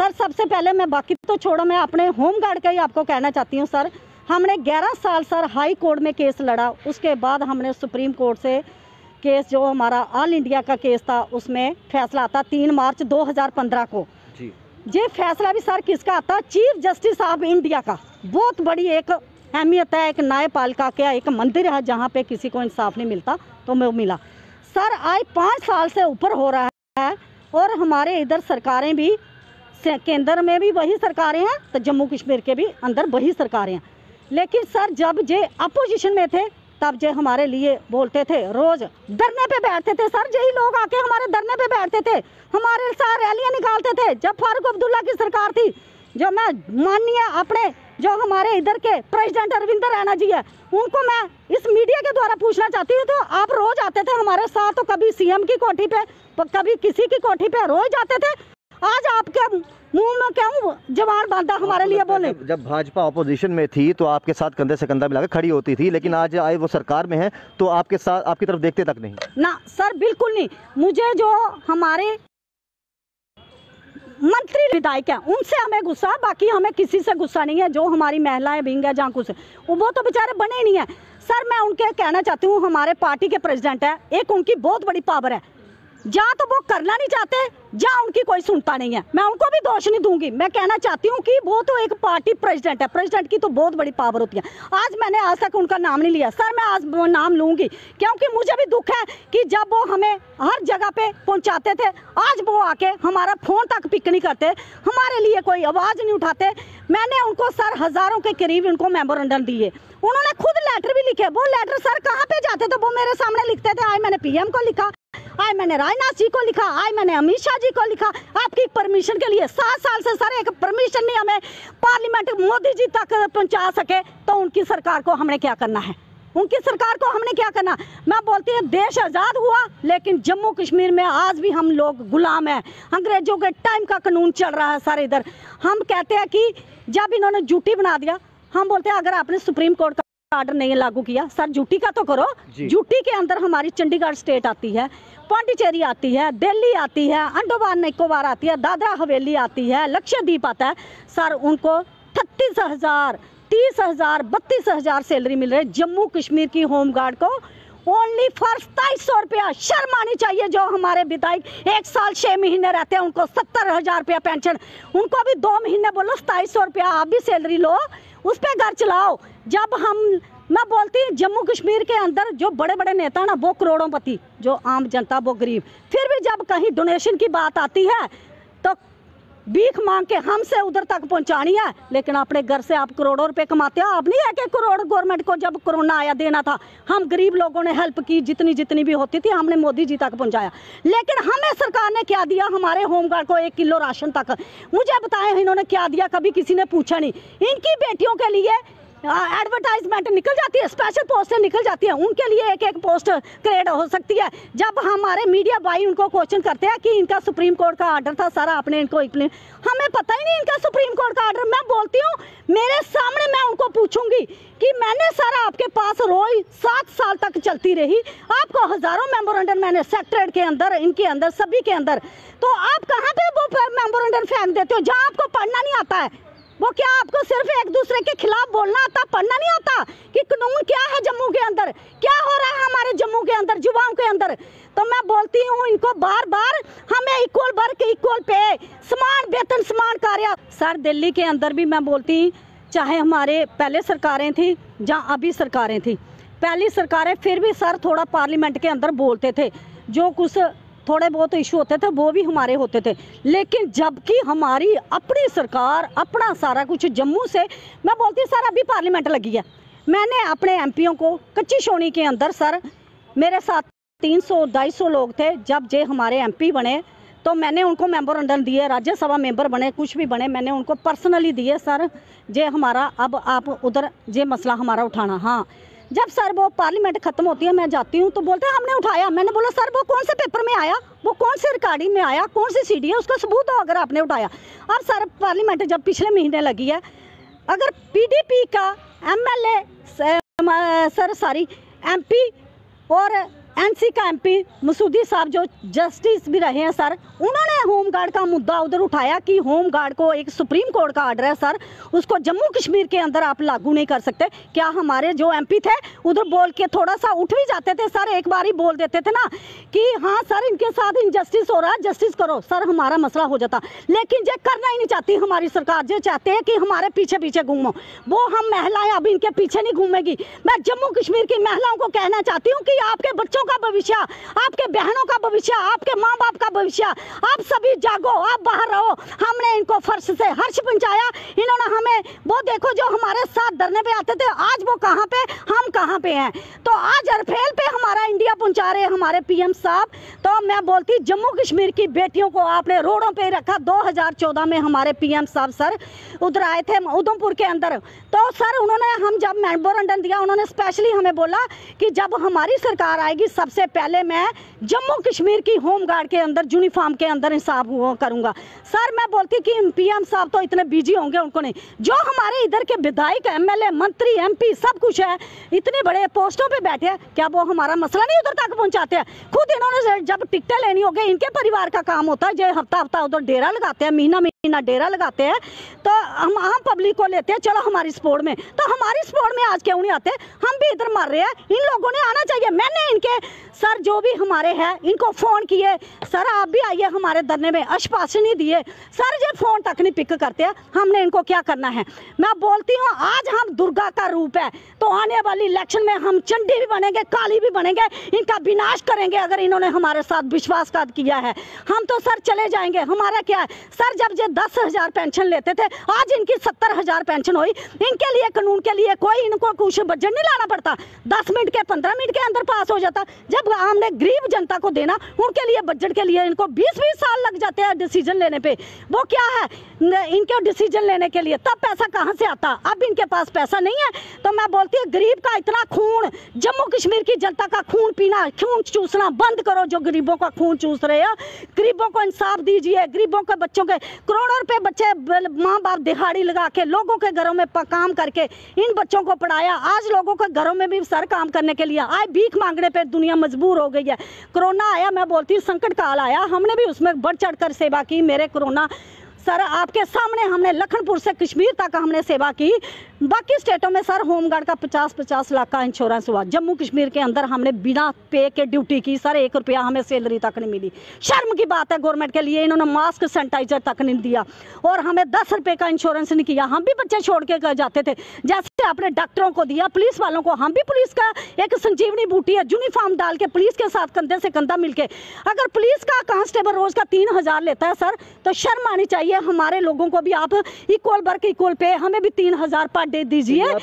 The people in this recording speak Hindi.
सर सबसे पहले मैं बाकी तो छोड़ो मैं अपने होम गार्ड का ही आपको कहना चाहती हूँ सर। हमने 11 साल सर हाई कोर्ट में केस लड़ा। उसके बाद हमने सुप्रीम कोर्ट से केस जो हमारा ऑल इंडिया का केस था उसमें फैसला आता तीन मार्च 2015 को। जी। ये फैसला भी सर किसका आता? चीफ जस्टिस ऑफ़ इंडिया का। बहुत बड़ी एक अहमियत है एक न्यायपालिका का एक मंदिर है जहाँ पे किसी को इंसाफ नहीं मिलता तो मैं मिला। सर आज पाँच साल से ऊपर हो रहा है और हमारे इधर सरकारें भी केंद्र में भी वही सरकारें हैं तो जम्मू कश्मीर के भी अंदर वही सरकारें हैं। लेकिन सर, जब जे अपोजिशन में थे, तब जे हमारे लिए बोलते थे, रोज धरने पे बैठते थे सर, यही लोग आके हमारे धरने पे बैठते थे। हमारे साथ रैलियाँ निकालते थे, जब फारूक अब्दुल्ला की सरकार थी, जो मैं माननीय अपने, जो हमारे इधर के प्रेसिडेंट अरविंद रैना जी है, उनको मैं इस मीडिया के द्वारा पूछना चाहती हूँ तो आप रोज आते थे हमारे साथ तो कभी सीएम की कोठी पे कभी किसी की कोठी पे रोज आते थे? आज आपके मुँह में क्यों जवान बांधा हमारे लिए बोले? जब, भाजपा ऑपोजिशन में थी तो आपके साथ कंधे से कंधा मिलाकर खड़ी होती थी लेकिन आज आए वो सरकार में है तो आपके साथ आपकी तरफ़ देखते तक नहीं। ना सर बिल्कुल नहीं। मुझे जो हमारे मंत्री विधायक हैं उनसे हमें गुस्सा बाकी हमें किसी से गुस्सा नहीं है जो हमारी महिलाएँ विंग है जहाँ कुछ वो वो तो बेचारे बने ही नहीं है। सर मैं उनके कहना चाहती हूँ हमारे पार्टी के प्रेसिडेंट है एक उनकी बहुत बड़ी पावर है। या तो वो करना नहीं चाहते या उनकी कोई सुनता नहीं है। मैं उनको भी दोष नहीं दूँगी। मैं कहना चाहती हूँ कि वो तो एक पार्टी प्रेसिडेंट है। प्रेसिडेंट की तो बहुत बड़ी पावर होती है। आज मैंने आज तक उनका नाम नहीं लिया। सर, मैं आज नाम लूँगी, क्योंकि मुझे भी दुख है कि जब वो हमें हर जगह पे पहुंचाते थे, आज वो आके हमारा फ़ोन तक पिक नहीं करते, हमारे लिए कोई आवाज़ नहीं उठाते। मैंने उनको सर हज़ारों के करीब उनको मेमोरेंडम दिए। उन्होंने खुद लेटर भी लिखे। वो लेटर सर कहाँ पे जाते थे? वो मेरे सामने लिखते थे। आज मैंने पीएम को लिखा। आज मैंने राजनाथ जी को लिखा आज मैंने अमित शाह जी को लिखा। आपकी परमिशन के लिए सात साल से सर एक परमिशन नहीं हमें पार्लियामेंट मोदी जी तक पहुँचा सके। तो उनकी सरकार को हमने क्या करना है? उनकी सरकार को हमने क्या करना? मैं बोलती हूँ देश आज़ाद हुआ लेकिन जम्मू कश्मीर में आज भी हम लोग गुलाम हैं। अंग्रेज़ों के टाइम का कानून चल रहा है सर इधर। हम कहते हैं कि जब इन्होंने जूटी बना दिया हम बोलते हैं अगर आपने सुप्रीम कोर्ट का ऑर्डर नहीं लागू किया सर जूटी का तो करो। जूटी के अंदर हमारी चंडीगढ़ स्टेट आती है। पांडिचेरी आती है, दिल्ली आती है, अंडोमान निकोबार आती है, दादरा हवेली आती है, लक्षद्वीप आता है। सर, उनको छत्तीस हज़ार, तीस हज़ार, बत्तीस हज़ार सैलरी मिल रही है। जम्मू कश्मीर की होम गार्ड को ओनली फॉर सताईस सौ रुपया शर्म आनी चाहिए जो हमारे विधायक एक साल छह महीने रहते हैं, उनको सत्तर हज़ार रुपया पेंशन उनको भी दो महीने बोलो सताईस सौ रुपया, आप भी सैलरी लो, उस पर घर चलाओ। जब हम मैं बोलती हूँ, जम्मू कश्मीर के अंदर जो बड़े बड़े नेता ना, वो करोड़ोंपति, जो आम जनता, वो गरीब। फिर भी जब कहीं डोनेशन की बात आती है तो भीख मांग के हमसे उधर तक पहुंचानी है, लेकिन अपने घर से आप करोड़ों रुपए कमाते हो। आप नहीं है कि करोड़ गवर्नमेंट को जब कोरोना आया, देना था। हम गरीब लोगों ने हेल्प की, जितनी जितनी भी होती थी, हमने मोदी जी तक पहुँचाया। लेकिन हमें सरकार ने क्या दिया? हमारे होमगार्ड को एक किलो राशन तक। मुझे बताएँ, इन्होंने क्या दिया? कभी किसी ने पूछा नहीं। इनकी बेटियों के लिए एडवर्टाइजमेंट निकल जाती है स्पेशल पोस्टें निकल जाती है। उनके लिए एक एक पोस्ट क्रिएट हो सकती है। जब हमारे मीडिया भाई उनको क्वेश्चन करते हैं कि इनका सुप्रीम कोर्ट का ऑर्डर था, सारा आपने इनको हमें पता ही नहीं इनका सुप्रीम कोर्ट का ऑर्डर मैं बोलती हूँ, मेरे सामने मैं उनको पूछूँगी कि मैंने सारा आपके पास रोज सात साल तक चलती रही। आपको हज़ारों मेमोरेंडम मैंने सेक्ट्रेट के अंदर, इनके अंदर, सभी के अंदर। तो आप कहाँ पे वो मेमोरेंडम फेंक देते हो? जहाँ आपको पढ़ना नहीं आता है। वो क्या आपको सिर्फ़ एक दूसरे के खिलाफ बोलना आता, पढ़ना नहीं आता? कि कानून क्या है जम्मू के अंदर? क्या हो रहा है हमारे जम्मू के अंदर युवाओं के अंदर? तो मैं बोलती हूँ इनको बार बार हमें इक्वल वर्क इक्वल पे समान वेतन, समान कार्य। सर, दिल्ली के अंदर भी मैं बोलती चाहे हमारे पहले सरकारें थी, जहाँ अभी सरकारें थी, पहली सरकारें फिर भी सर थोड़ा पार्लियामेंट के अंदर बोलते थे, जो कुछ थोड़े बहुत इशू होते थे, वो भी हमारे होते थे। लेकिन जबकि हमारी अपनी सरकार अपना सारा कुछ जम्मू से, मैं बोलती हूँ, सर, अभी पार्लियामेंट लगी है। मैंने अपने एमपीओ को, कच्ची शोनी के अंदर, सर, मेरे साथ तीन सौ, ढाई सौ लोग थे, जब जे हमारे एमपी बने तो मैंने उनको मेमोरेंडम दिए, राज्यसभा मेंबर बने, कुछ भी बने, मैंने उनको पर्सनली दिए, सर, जे हमारा, अब आप उधर, जे मसला हमारा उठाना। हाँ जब सर वो पार्लियामेंट खत्म होती है, मैं जाती हूँ तो बोलते हैं, हमने उठाया। मैंने बोला, सर, वो कौन से पेपर में आया? वो कौन से रिकॉर्डिंग में आया? कौन सी सीडी है? उसका सबूत हो अगर आपने उठाया। अब सर, पार्लियामेंट जब पिछले महीने लगी है, अगर पीडीपी का एमएलए सर, सॉरी, एमपी और एनसी का एमपी मसूदी साहब जो जस्टिस भी रहे हैं, सर, उन्होंने होम गार्ड का मुद्दा उधर उठाया कि होम गार्ड को एक सुप्रीम कोर्ट का ऑर्डर है, सर, उसको जम्मू कश्मीर के अंदर आप लागू नहीं कर सकते। क्या हमारे जो एमपी थे, उधर बोल के थोड़ा सा उठ भी जाते थे, सर, एक बार ही बोल देते थे ना कि हाँ सर, इनके साथ इनजस्टिस हो रहा है जस्टिस करो। सर, हमारा मसला हो जाता। लेकिन ये करना ही नहीं चाहती हमारी सरकार, जो चाहते हैं कि हमारे पीछे पीछे घूमो। वो हम महिलाएँ अब इनके पीछे नहीं घूमेगी। मैं जम्मू कश्मीर की महिलाओं को कहना चाहती हूँ कि आपके बच्चों का भविष्य, आपके बहनों का भविष्य, आपके माँ बाप का भविष्य, आप सभी जागो, आप बाहर रहो। हमने इनको फर्श से हर्ष पहुँचाया। इन्होंने हमें, वो देखो जो हमारे साथ धरने पे आते थे, आज वो कहाँ पे, हम कहाँ पे हैं? तो आज अरफेल पे हमारा इंडिया पहुँचा रहे हमारे पीएम साहब। तो मैं बोलती, जम्मू कश्मीर की बेटियों को आपने रोडों पर रखा। 2014 में हमारे पीएम साहब सर उधर आए थे उधमपुर के अंदर। तो सर, उन्होंने हम जब मेमोरेंडम दिया, उन्होंने स्पेशली हमें बोला कि जब हमारी सरकार आएगी सबसे पहले मैं जम्मू कश्मीर की होम गार्ड के अंदर यूनिफॉर्म के अंदर इंसाफ करूँगा। सर, मैं बोलती कि पीएम साहब तो इतने बिज़ी होंगे, उनको नहीं। जो हमारे इधर के विधायक, एमएलए, मंत्री, एमपी, सब कुछ है, इतने बड़े पोस्टों पे बैठे हैं, क्या वो हमारा मसला नहीं उधर तक पहुंचाते हैं? खुद इन्होंने जब टिकटें लेनी होगी, इनके परिवार का काम होता है, जो हफ़्ता हफ़्ता उधर डेरा लगाते हैं, महीना महीना डेरा लगाते हैं तो हम आम पब्लिक को लेते हैं, चलो हमारी स्पोर्ट में। तो हमारी स्पोर्ट में आज क्यों नहीं आते? हम भी इधर मर रहे हैं, इन लोगों ने आना चाहिए। मैंने इनके, सर, जो भी हमारे हैं, इनको फ़ोन किए। सर, आप भी आइए हमारे धरने में। आश्वासन दिए। सर, ये फ़ोन तक नहीं पिक करते हैं। हमने इनको क्या करना है? मैं बोलती हूँ, आज हम दुर्गा का रूप है। तो आने वाली इलेक्शन में हम चंडी भी बनेंगे, काली भी बनेंगे। इनका विनाश करेंगे अगर इन्होंने हमारे साथ विश्वासघात किया है। हम तो सर चले जाएँगे। हमारा क्या है? सर, जब ये दस हज़ार पेंशन लेते थे, आज इनकी सत्तर हज़ार पेंशन हुई। इनके लिए, कानून के लिए कोई इनको कुछ बजट नहीं लाना पड़ता। दस मिनट के, पंद्रह मिनट के अंदर पास हो जाता। जब हमने गरीब जनता को देना, उनके लिए बजट के लिए, इनको बीस बीस साल लग जाते हैं डिसीज़न लेने पे। वो क्या है? इनके डिसीज़न लेने के लिए। तब पैसा कहाँ से आता? अब इनके पास पैसा नहीं है। तो मैं बोलती हूँ, गरीब का इतना खून, जम्मू कश्मीर की जनता का खून पीना, खून चूसना बंद करो जो गरीबों का खून चूस रहे हो। गरीबों को इंसाफ दीजिए, गरीबों के बच्चों के, करोड़ों रुपए बच्चे माँ बाप दिहाड़ी लगा के, लोगों के घरों में काम करके, इन बच्चों को पढ़ाया। आज लोगों के घरों में भी सर काम करने के लिए आए, भीख मांगने पे दुनिया मजबूर हो गई है। कोरोना आया, मैं बोलती हूँ, संकट काल आया। हमने भी उसमें बढ़ चढ़ कर सेवा की, मेरे कोरोना सर आपके सामने हमने लखनपुर से कश्मीर तक हमने सेवा की। बाकी स्टेटों में सर, होमगार्ड का पचास पचास लाख का इंश्योरेंस हुआ। जम्मू कश्मीर के अंदर हमने बिना पे के ड्यूटी की सर, एक रुपया हमें सैलरी तक नहीं मिली। शर्म की बात है गवर्नमेंट के लिए इन्होंने मास्क सैनिटाइजर तक नहीं दिया। और हमें दस रुपये का इंश्योरेंस नहीं किया। हम भी बच्चे छोड़ के जाते थे। जैसे आपने डॉक्टरों को दिया, पुलिस वालों को, हम भी पुलिस का एक संजीवनी बूटी है यूनिफॉर्म डाल के पुलिस के साथ कंधे से कंधा मिलके। अगर पुलिस का कांस्टेबल रोज का तीन हज़ार लेता है, सर तो शर्म आनी चाहिए। हमारे लोगों को भी आप इक्वल वर्क इक्वल पे हमें भी तीन हज़ार डे दीजिए।